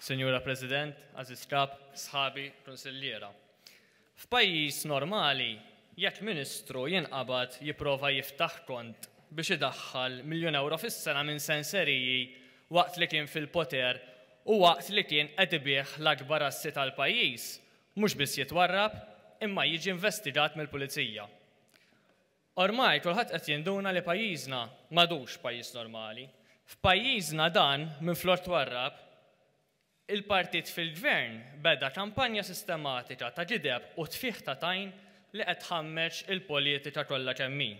Sinjura President, għażiż Kap, sħabi, Kunsilliera. F'pajjiż normali, jekk Ministru jinqabad jipprova jiftaħ kont biex idaħħal miljun ewro fis-sena minn senseriji waqt li kien fil-poter u waqt li kien qed ibigħ l-akbar assi tal-pajjiż, mhux biss jitwarrab, imma jiġi investigat mill-Pulizija. Ormai kulħadd qed jinduna li pajjiżna m'għadux pajjiż normali. F'pajjiżna dan, minflok twarrab, il-partit fil-gvern beda kampanja sistematika ta' gideb u tfigħ ta' tajn li qed tħammeġ il-politika kollha kemm hi.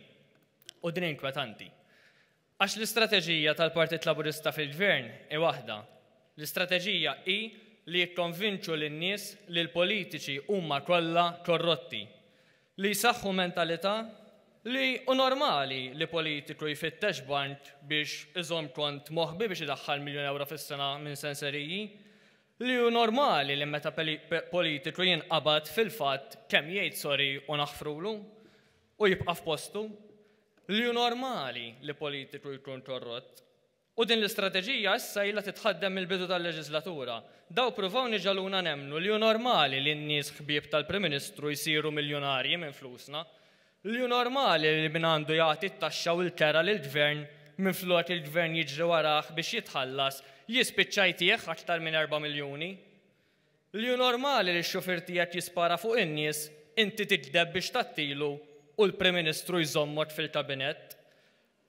U din inkwetanti. Għax l-istrateġija tal-Partit Laburista fil-Gvern hi waħda. L-istrateġija hi li jikkonvinċu lin-nies li l-politiċi huma kollha korrotti. Li jsaħħu mentalità li hu normali li politiku jfittex bank biex iżomm kont moħbi biex idaħħal miljun ewro fis-sena minn senseriji. Li hu normali li meta politiku jinqabad fil-fatt kemm jgħid sorry u naħfrulu. u jibqa' f'postu, li hu normali li politiku jkun korrott. U din l-istrateġija issa ilha titħaddem mill-bidu tal-leġislatura. Daw pruvaw niġgħaluna nemmnu li hu normali li n-nies ħbieb tal-Prim Ministru jsiru miljunarji minn flusna, li hu normali li min għandu jagħti t-taxxa u l-kera lill-Gvern minflok il-Gvern jiġri warah biex jitħallas jispiċċa jtih aktar minn erba' miljuni. Li hu normali li x-xufier tiegħek jispara fuq in-nies, inti tigdeb biex tgħattilu u l-Prim Ministru jżommok fil-Kabinett?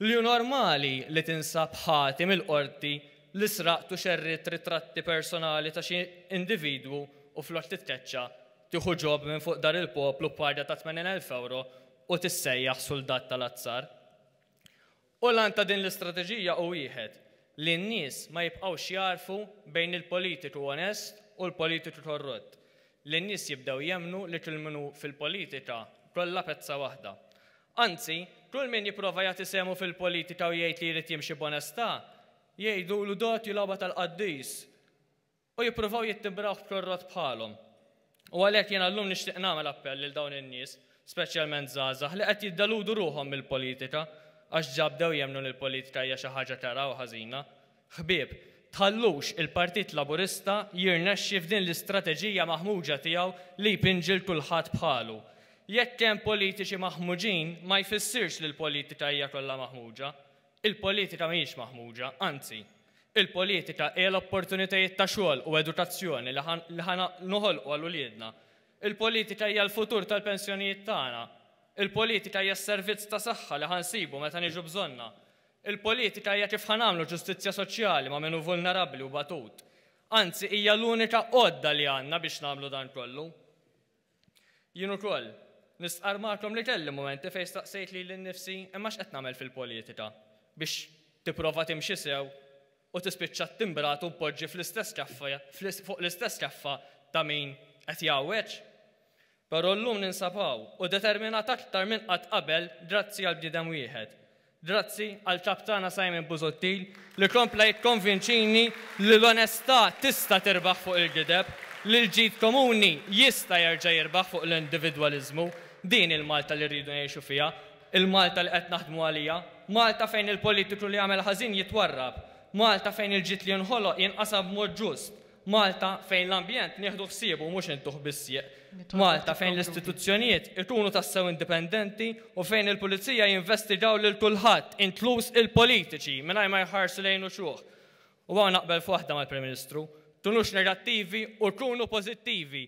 Li hu normali li tinsab ħati mill-Qorti li sraqt u xerridt ritratti personali ta' xi individwu u flok titkeċċa, tieħu ġob minn fuq dar il-poplu b'paga ta' 80,000 ewro u tissejjaħ suldat tal-azzar? U l-għan ta' din l-istrateġija hu wieħed, li n-nies ma jibqgħux jagħrfu bejn il-politiku onest u l-politiku korrott, li n-nies jibdew jemmnu li kull min hu fil-politika kollha pezza waħda. Anzi, kull min jipprova jagħti sehmu fil-politika u jgħid li jrid jimxi b'onestà, jgħidulu doti logħba tal-qaddis. u jippruvaw jittimbrawh b'prorott bħalhom. U għalhekk jiena llum nixtieq nagħmel appell lil dawn in-nies, speċjalment żgħażagħ, li qed jiddeludu ruħhom mill-politika għax ġa bdew jemmnu li l-politika hija xi ħaġa kerha u ħażina. Ħbieb, tħallux il-Partit Laburista jirnexxi f'din l-istrateġija maħmuġa tiegħu li jpinġi 'l kulħadd bħalu. Jekk hemm politiċi maħmuġin ma jfissirx li l-politika hija kollha maħmuġa. Il-politika mhijiex maħmuġa, anzi, il-politika hija l-opportunitajiet ta' xogħol u edukazzjoni li ħa noħolqu għal uliedna. Il-politika hija l-futur tal-pensjonijiet tagħna. Il-politika hija s-servizz ta' saħħa li ħa nsibu meta niġu bżonnha. Il-politika hija kif ħa nagħmlu ġustizzja soċjali ma' min hu vulnerabbli u batut. Anzi, hija l-unika għodda li għandna biex nagħmlu dan kollu. Jien ukoll, nistqarr magħkom li kelli mumenti fejn staqsejt lili nnifsi imma x'qed nagħmel fil-politika biex tipprova timxi sew u tispiċċa ttimbrat u mpoġġi fl-istess keffa fuq l-istess keffa ta' min qed jgħawweġ. Però llum ninsab hawn u determinat aktar minn qatt qabel grazzi għal bniedem wieħed, Grazzi għal Kap tagħna Simon Busuttil li kompla jikkonvinċini li l-onestà tista' tirbaħ fuq il-gideb, li l-ġid komuni jista' jerġa' jirbaħ fuq l-individwaliżmu. Din hi l-Malta li rridu ngħixu fiha, il-Malta li qed naħdmu għaliha, Malta fejn il-politiku li jagħmel ħażin jitwarrab, Malta fejn il-ġid li jinħoloq jinqasam b'mod ġust, Malta fejn l-ambjent nieħdu ħsiebu mhux intuh bis-sieq. Malta fejn l-istituzzjonijiet ikunu tassew indipendenti u fejn il-Pulizija jinvestigaw lil kulħadd, inkluż il-politiċi, mingħajr ma jħarsu lejn uċuħ. U hawn naqbel f'waħda mal-Prim Ministru, tkunux negattivi u kunu pożittivi.